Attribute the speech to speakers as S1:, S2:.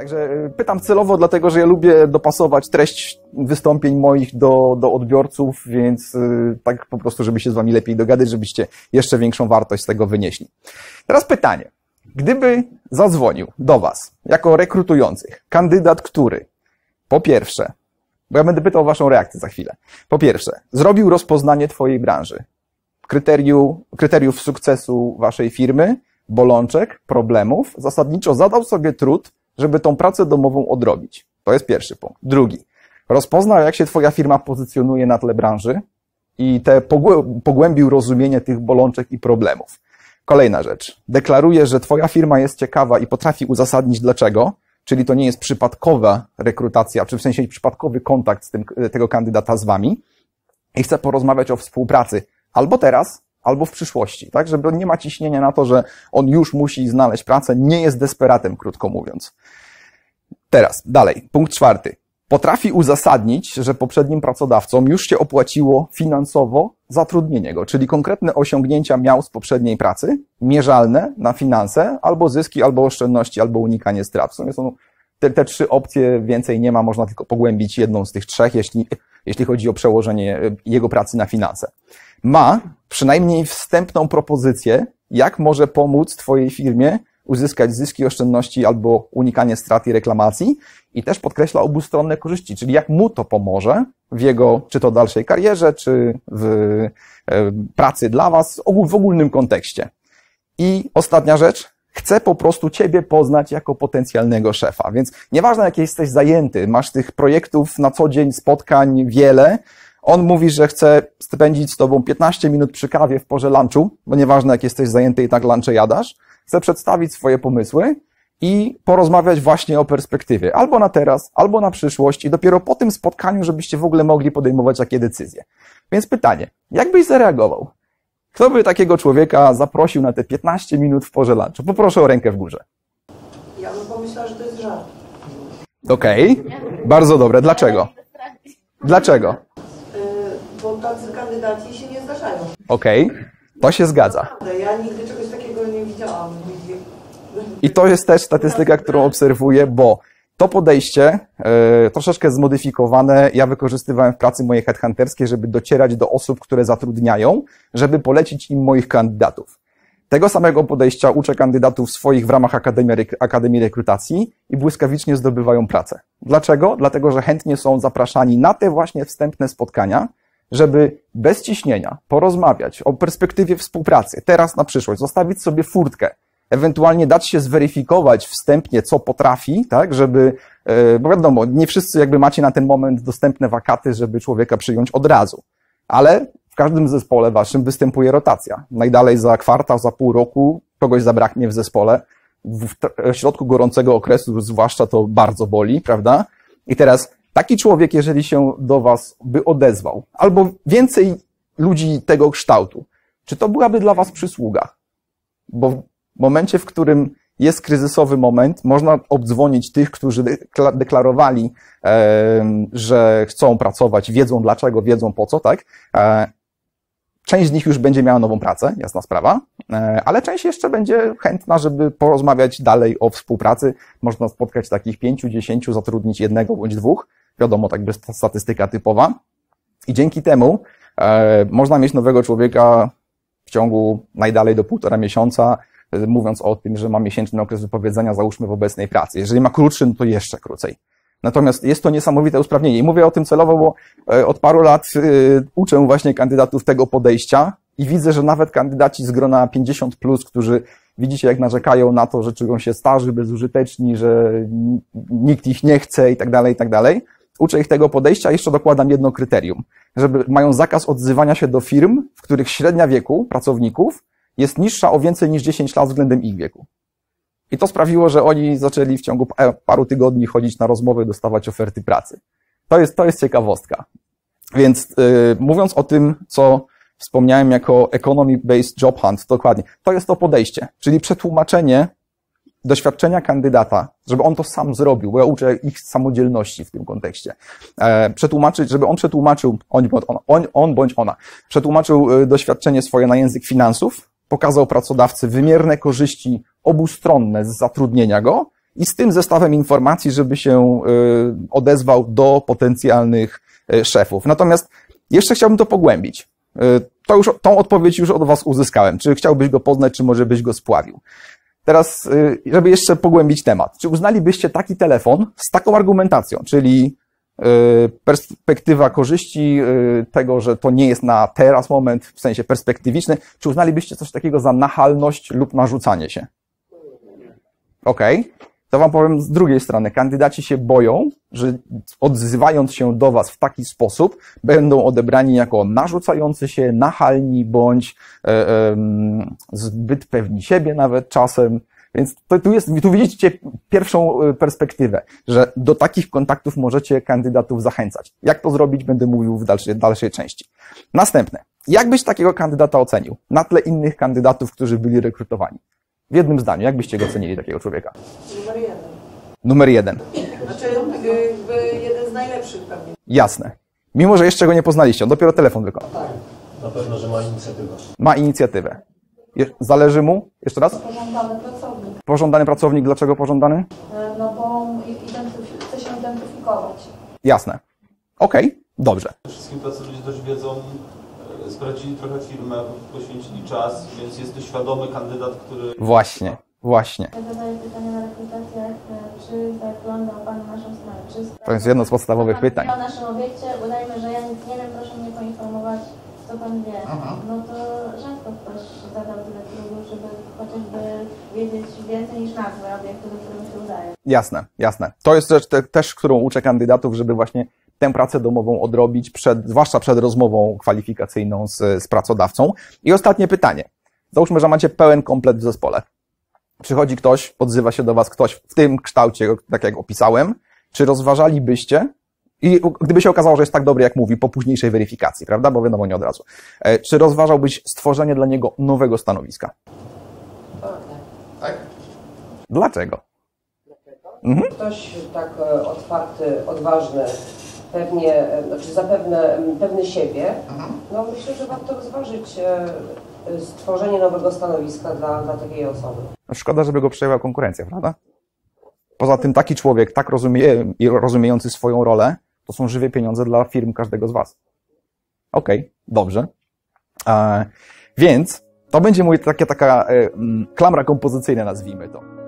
S1: Także y, pytam celowo, dlatego że ja lubię dopasować treść wystąpień moich do, do odbiorców, więc y, tak po prostu, żeby się z wami lepiej dogadać, żebyście jeszcze większą wartość z tego wynieśli. Teraz pytanie. Gdyby zadzwonił do was jako rekrutujących kandydat, który po pierwsze, bo ja będę pytał o waszą reakcję za chwilę. Po pierwsze, zrobił rozpoznanie twojej branży, kryterium, kryteriów sukcesu waszej firmy, bolączek, problemów, zasadniczo zadał sobie trud, żeby tą pracę domową odrobić. To jest pierwszy punkt. Drugi. Rozpoznał, jak się twoja firma pozycjonuje na tle branży i te pogłębił rozumienie tych bolączek i problemów. Kolejna rzecz. Deklaruje, że twoja firma jest ciekawa i potrafi uzasadnić dlaczego, czyli to nie jest przypadkowa rekrutacja, czy w sensie przypadkowy kontakt z tym, tego kandydata z wami i chce porozmawiać o współpracy albo teraz, albo w przyszłości, tak? Żeby nie ma ciśnienia na to, że on już musi znaleźć pracę, nie jest desperatem, krótko mówiąc. Teraz, dalej, punkt czwarty. Potrafi uzasadnić, że poprzednim pracodawcom już się opłaciło finansowo zatrudnienie go, czyli konkretne osiągnięcia miał z poprzedniej pracy, mierzalne na finanse, albo zyski, albo oszczędności, albo unikanie strat. W sumie są te, te trzy opcje, więcej nie ma, można tylko pogłębić jedną z tych trzech, jeśli, jeśli chodzi o przełożenie jego pracy na finanse ma przynajmniej wstępną propozycję, jak może pomóc Twojej firmie uzyskać zyski, oszczędności albo unikanie strat i reklamacji i też podkreśla obustronne korzyści, czyli jak mu to pomoże w jego, czy to dalszej karierze, czy w e, pracy dla Was, w ogólnym kontekście. I ostatnia rzecz, chcę po prostu Ciebie poznać jako potencjalnego szefa, więc nieważne jak jesteś zajęty, masz tych projektów na co dzień, spotkań wiele, on mówi, że chce spędzić z tobą 15 minut przy kawie w porze lunchu, bo nieważne jak jesteś zajęty i tak lunche jadasz. Chce przedstawić swoje pomysły i porozmawiać właśnie o perspektywie. Albo na teraz, albo na przyszłość i dopiero po tym spotkaniu, żebyście w ogóle mogli podejmować takie decyzje. Więc pytanie, jak byś zareagował? Kto by takiego człowieka zaprosił na te 15 minut w porze lunchu? Poproszę o rękę w górze.
S2: Ja bym pomyślała, że to jest żart.
S1: Okej, okay. bardzo dobre. Dlaczego? Dlaczego?
S2: bo tacy kandydaci się nie zdarzają.
S1: Okej, okay. to się zgadza.
S2: Ja nigdy czegoś takiego nie widziałam.
S1: I to jest też statystyka, którą obserwuję, bo to podejście, e, troszeczkę zmodyfikowane, ja wykorzystywałem w pracy mojej headhunterskiej, żeby docierać do osób, które zatrudniają, żeby polecić im moich kandydatów. Tego samego podejścia uczę kandydatów swoich w ramach Akademii, Akademii Rekrutacji i błyskawicznie zdobywają pracę. Dlaczego? Dlatego, że chętnie są zapraszani na te właśnie wstępne spotkania, żeby bez ciśnienia porozmawiać o perspektywie współpracy, teraz na przyszłość, zostawić sobie furtkę, ewentualnie dać się zweryfikować wstępnie, co potrafi, tak, żeby, e, bo wiadomo, nie wszyscy jakby macie na ten moment dostępne wakaty, żeby człowieka przyjąć od razu, ale w każdym zespole waszym występuje rotacja. Najdalej za kwartał, za pół roku kogoś zabraknie w zespole. W środku gorącego okresu zwłaszcza to bardzo boli, prawda? I teraz Taki człowiek, jeżeli się do Was by odezwał, albo więcej ludzi tego kształtu, czy to byłaby dla Was przysługa? Bo w momencie, w którym jest kryzysowy moment, można obdzwonić tych, którzy deklarowali, że chcą pracować, wiedzą dlaczego, wiedzą po co, tak? E, część z nich już będzie miała nową pracę, jasna sprawa, e, ale część jeszcze będzie chętna, żeby porozmawiać dalej o współpracy. Można spotkać takich pięciu, dziesięciu, zatrudnić jednego bądź dwóch, Wiadomo, tak bez statystyka typowa. I dzięki temu e, można mieć nowego człowieka w ciągu najdalej do półtora miesiąca, mówiąc o tym, że ma miesięczny okres wypowiedzenia, załóżmy w obecnej pracy. Jeżeli ma krótszy, no to jeszcze krócej. Natomiast jest to niesamowite usprawnienie. I mówię o tym celowo, bo e, od paru lat e, uczę właśnie kandydatów tego podejścia i widzę, że nawet kandydaci z grona 50+, plus, którzy widzicie, jak narzekają na to, że czują się starzy, bezużyteczni, że nikt ich nie chce i tak dalej, i tak dalej, uczę ich tego podejścia, jeszcze dokładam jedno kryterium, żeby mają zakaz odzywania się do firm, w których średnia wieku pracowników jest niższa o więcej niż 10 lat względem ich wieku. I to sprawiło, że oni zaczęli w ciągu paru tygodni chodzić na rozmowy, dostawać oferty pracy. To jest, to jest ciekawostka. Więc yy, mówiąc o tym, co wspomniałem jako economy-based job hunt, dokładnie, to jest to podejście, czyli przetłumaczenie doświadczenia kandydata, żeby on to sam zrobił, bo ja uczę ich samodzielności w tym kontekście. E, przetłumaczyć, żeby on przetłumaczył, on bądź ona, on, on bądź ona, przetłumaczył e, doświadczenie swoje na język finansów, pokazał pracodawcy wymierne korzyści obustronne z zatrudnienia go i z tym zestawem informacji, żeby się y, odezwał do potencjalnych y, szefów. Natomiast jeszcze chciałbym to pogłębić. Y, To już, tą odpowiedź już od Was uzyskałem. Czy chciałbyś go poznać, czy może byś go spławił? Teraz, żeby jeszcze pogłębić temat. Czy uznalibyście taki telefon z taką argumentacją, czyli perspektywa korzyści y, tego, że to nie jest na teraz moment, w sensie perspektywiczny, czy uznalibyście coś takiego za nachalność lub narzucanie się? Okej. To wam powiem z drugiej strony. Kandydaci się boją, że odzywając się do was w taki sposób, będą odebrani jako narzucający się, nachalni bądź e, em, zbyt pewni siebie nawet czasem. Więc to, tu jest, tu widzicie pierwszą e, perspektywę, że do takich kontaktów możecie kandydatów zachęcać. Jak to zrobić, będę mówił w dalszej, dalszej części. Następne. Jak byś takiego kandydata ocenił na tle innych kandydatów, którzy byli rekrutowani? W jednym zdaniu, jak byście go ocenili, takiego człowieka?
S2: Numer jeden.
S1: Numer jeden.
S2: Znaczy jakby jeden z najlepszych pewnie.
S1: Jasne. Mimo, że jeszcze go nie poznaliście, on dopiero telefon wykonał.
S3: Na pewno, że ma inicjatywę.
S1: Ma inicjatywę. Zależy mu, jeszcze raz,
S4: Pożądany
S1: pożądany pracownik, dlaczego pożądany?
S4: E, no bo identyf- chce się identyfikować.
S1: Jasne. Okej, dobrze.
S5: Wszystkim tacy ludzie też wiedzą, e, sprawdzili trochę firmę, poświęcili czas, więc jest to świadomy kandydat, który
S1: Właśnie, właśnie.
S4: Zadaję pytanie na rekrutacjach, e, czy zaglądał Pan na naszą stronę, czy
S1: To jest jedno z podstawowych pytań.
S4: O naszym obiekcie, udajmy, że ja nic nie wiem, proszę mnie poinformować, co Pan wie. No to rzadko ktoś zadał tyle trudu, żeby chociażby wiedzieć więcej niż nazwę obiektu, do którego się udaje.
S1: Jasne, jasne. To jest rzecz te, też, którą uczę kandydatów, żeby właśnie tę pracę domową odrobić, przed, zwłaszcza przed rozmową kwalifikacyjną z, z pracodawcą. I ostatnie pytanie. Załóżmy, że macie pełen komplet w zespole. Przychodzi ktoś, odzywa się do Was ktoś w tym kształcie, tak jak opisałem. Czy rozważalibyście, i gdyby się okazało, że jest tak dobry, jak mówi, po późniejszej weryfikacji, prawda? Bo wiadomo, nie od razu. E, Czy rozważałbyś stworzenie dla niego nowego stanowiska? Dlaczego?
S6: Ktoś tak e, otwarty, odważny, pewnie, e, znaczy zapewne pewny siebie, no myślę, że warto rozważyć e, stworzenie nowego stanowiska dla, dla takiej osoby.
S1: No Szkoda, żeby go przejęła konkurencja, prawda? Poza tym taki człowiek, tak rozumie, rozumiejący swoją rolę, to są żywe pieniądze dla firm każdego z Was. Okej, dobrze. E, więc to będzie mój, takie, taka e, klamra kompozycyjna, nazwijmy to.